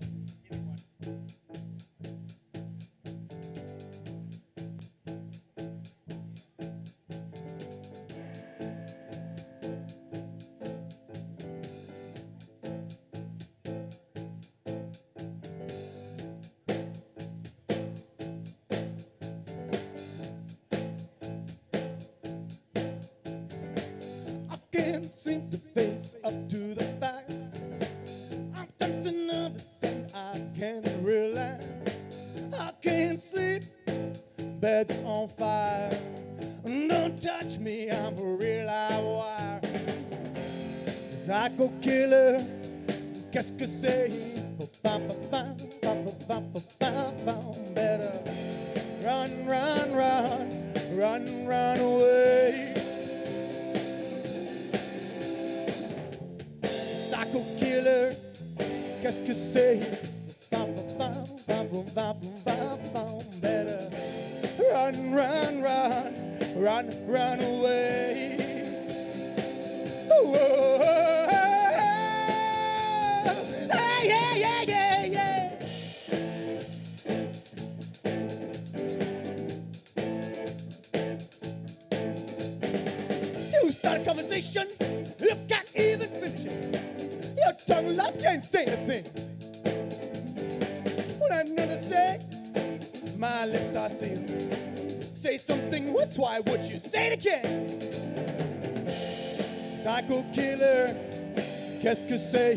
I can't seem to face up to bed's on fire. Don't touch me, I'm a real live wire. Psycho killer, qu'est-ce que c'est? Better run, run, run, run, run away. Psycho killer, qu'est-ce que c'est? Run, run, run, run, run away. Whoa. Oh, oh, oh, hey, yeah, yeah, yeah. You start a conversation, you can't even finish it. Your tongue like can't say a thing. What I never say, my lips are sealed. That's why would you say it again? Psycho killer, qu'est-ce que c'est?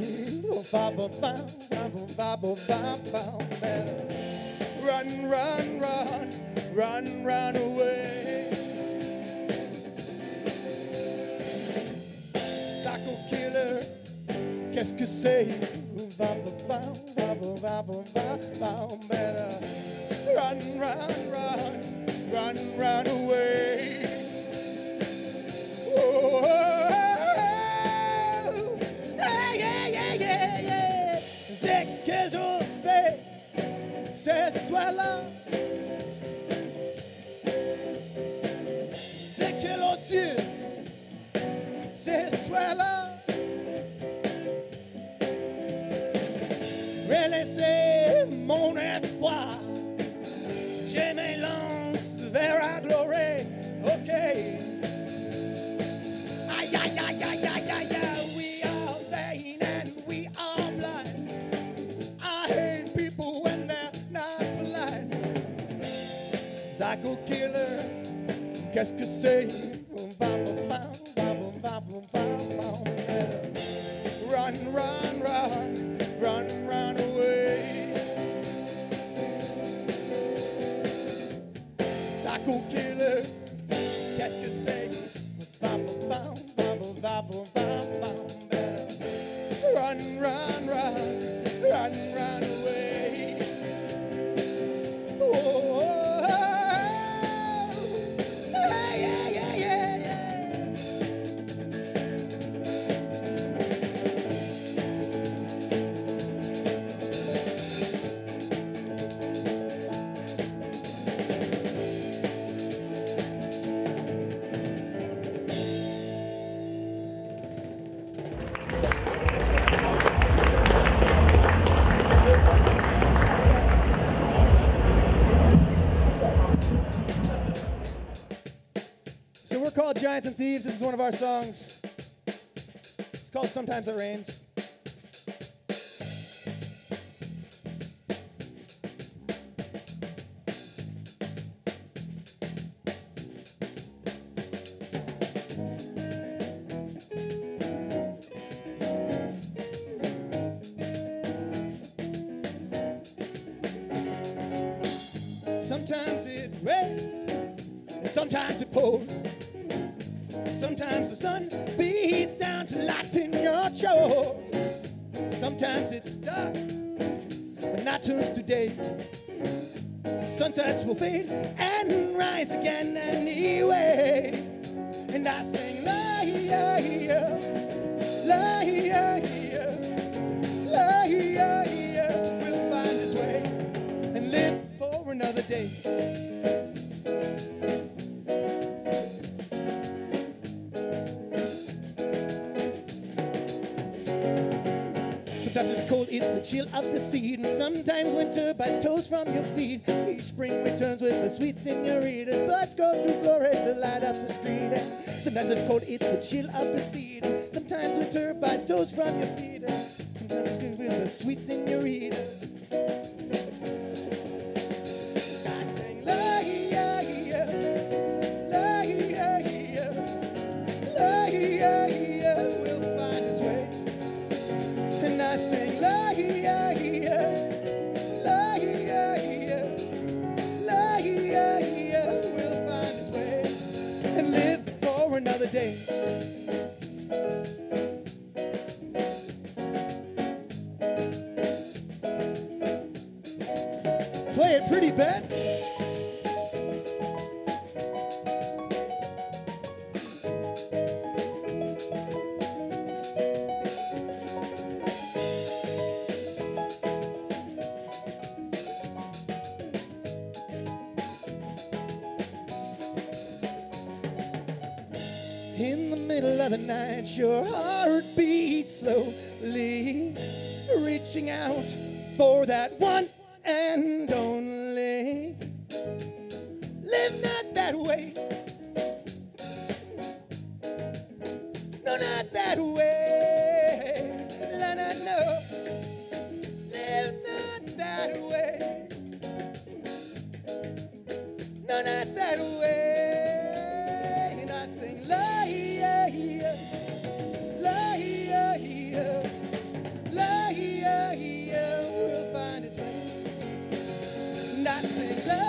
Run, run, run, run, run away. Psycho killer, qu'est-ce que c'est? Run, run, run run, run away. Oh, yeah, yeah, yeah, yeah, yeah. C'est que je soir-là. C'est que. Relaisser mon espoir. Qu'est-ce que c'est? Run, run, run, run, run away. Saco que Giants and Thieves. This is one of our songs. It's called Sometimes It Rains. Sometimes it rains, and sometimes it pours. Sometimes the sun beats down to lighten your chores. Sometimes it's dark, but not turns to day. Sunsets will fade and rise again anyway. And I sing, la ya ya, la la. We'll find its way and live for another day. Cold, it's the chill of the seed. And sometimes winter bites toes from your feet. Each spring returns with the sweet senoritas. Buds go through flores to light up the street. And sometimes it's cold, it's the chill of the seed. Sometimes winter bites toes from your feet. And sometimes it's with the sweet senoritas. In the middle of the night, your heart beats slowly, reaching out for that one and only. Live not that way. No, not that way. La, la, no. Live not that way. No, not that way. Sing,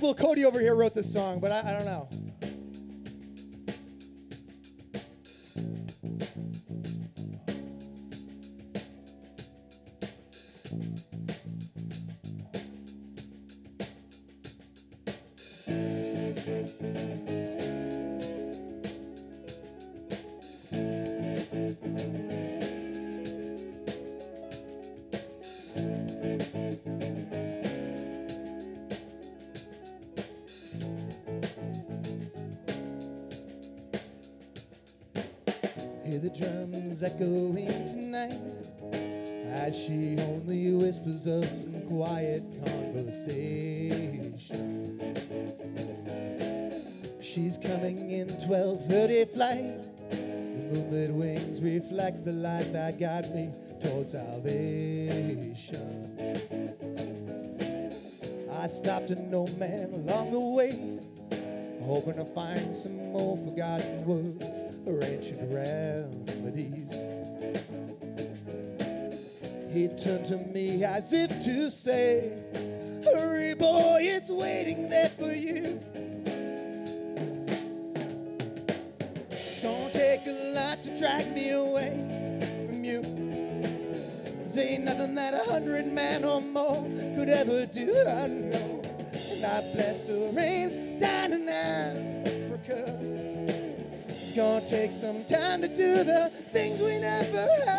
It's possible Cody over here wrote this song, but I, I don't know. Hear the drums echoing tonight as she only whispers of some quiet conversation. She's coming in 12:30 flight. The moonlit wings reflect the light that guide me towards salvation. I stopped an old man along the way, hoping to find some more forgotten words or ancient remedies. He turned to me as if to say, Hurry, boy, it's waiting there for you. It's gonna take a lot to drag me away from you. There ain't nothing that a hundred men or more could ever do, I know. And I bless the rains down in Africa. Gonna take some time to do the things we never had.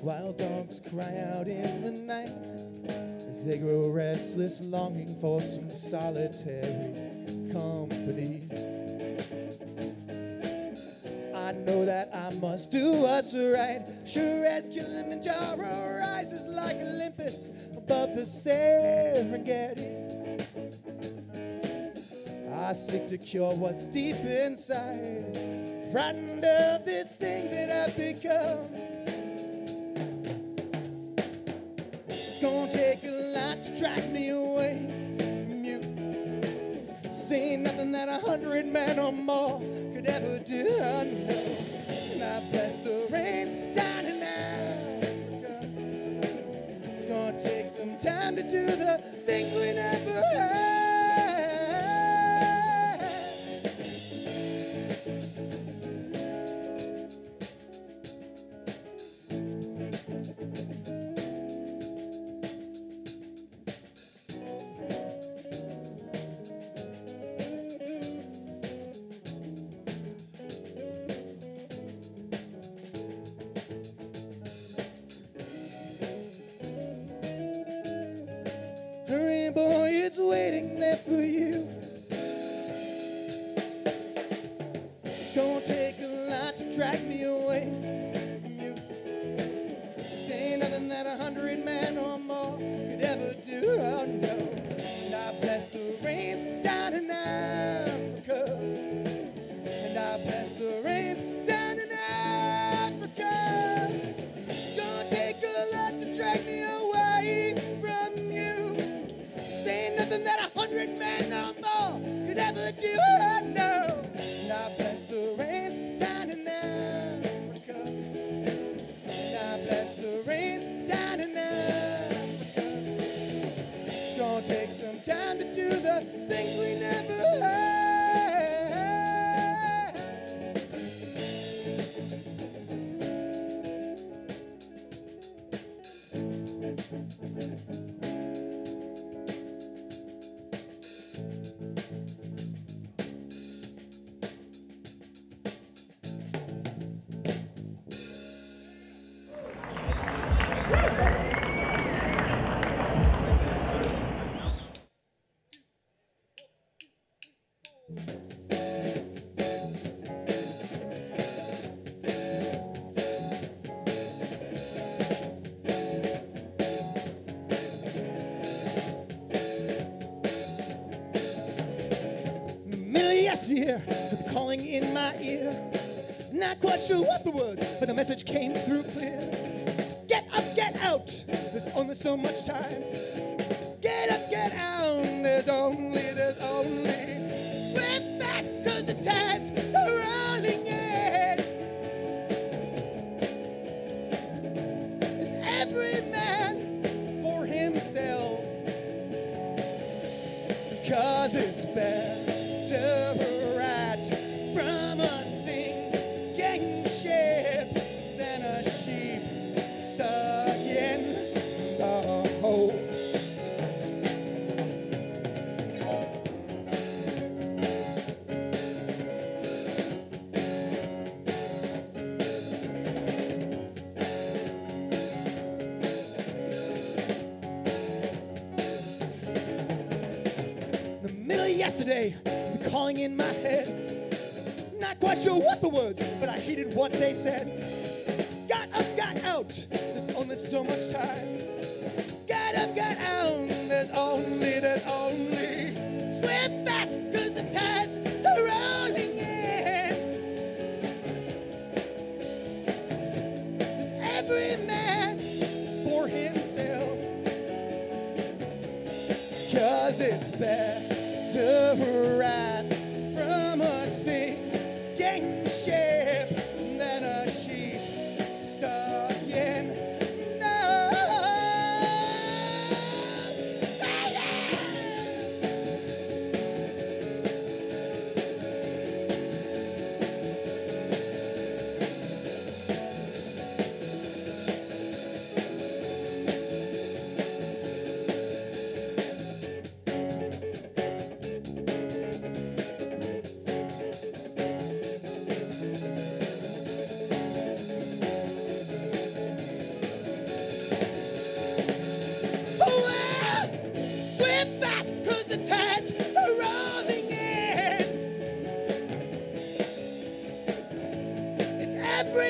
Wild dogs cry out in the night as they grow restless, longing for some solitary company. Know that I must do what's right. Sure as Kilimanjaro rises like Olympus above the Serengeti. I seek to cure what's deep inside. Frightened of this thing that I've become. It's gonna take a lot to drag me away from you. See nothing that a hundred men or more could ever do. Oh. And I press the reins down in Africa. It's gonna take some time to do the things we never had. There for you. It's gonna take a lot to drag me away from you. Say nothing that a hundred men or more could ever do. Take some time to do the things we never had. My ear. Not quite sure what the words, but the message came through clear. Get up, get out, there's only so much time. Get up, get out, there's only, there's only. Swim fast, cause the tide's rolling in. Is every man for himself? Cause it's quite sure what the words, but I heeded what they said. Got up, got out, there's only so much time. Got up, got out, there's only, there's only. Swim fast, cause the tide's are rolling in. Is every man for himself? Cause it's better right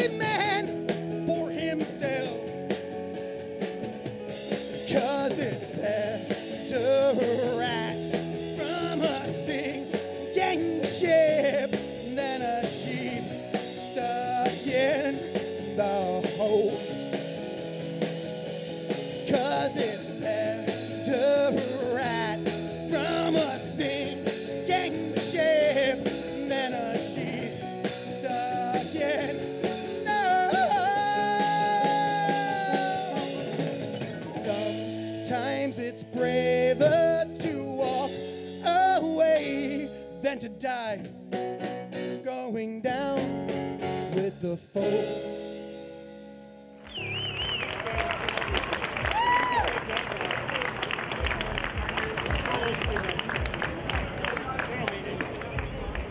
every Sometimes it's braver to walk away than to die. Going down with the foe.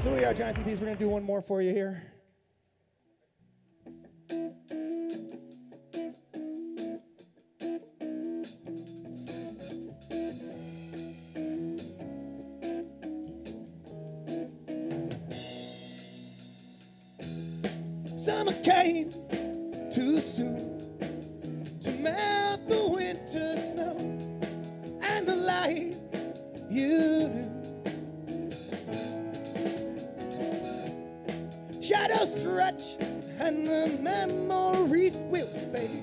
So we are, Giants and Thieves. We're going to do one more for you here. Summer came too soon to melt the winter snow and the light you knew. Shadows stretch and the memories will fade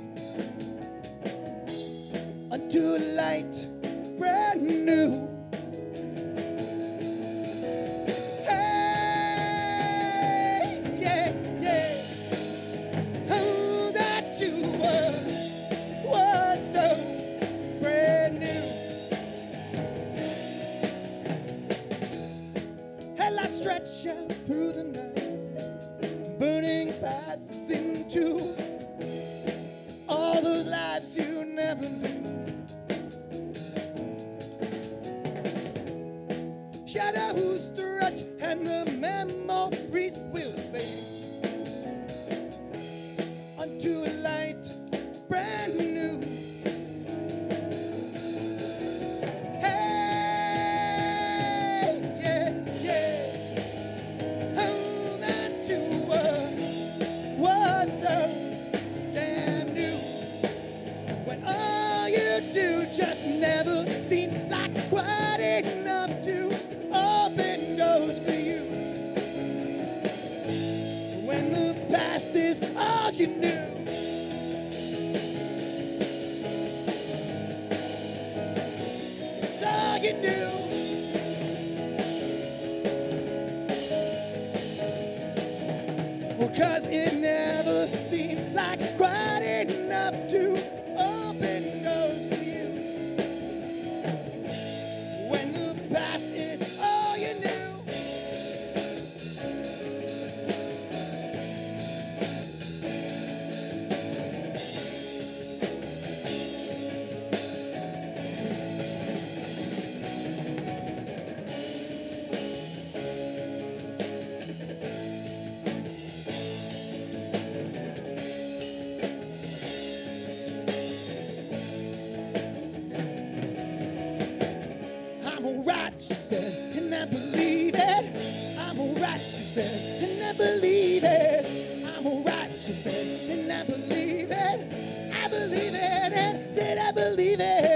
alright, she said, and I believe it. I'm alright, she said, and I believe it. I'm alright, she said, and I believe it. I believe it, and said I believe it.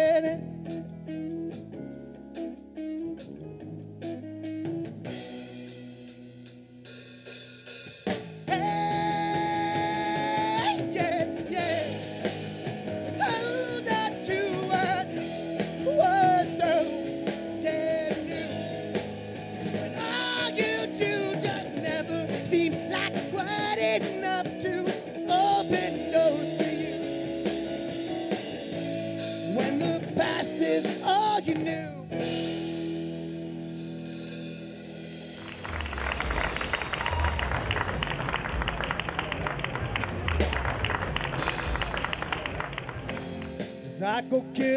algo que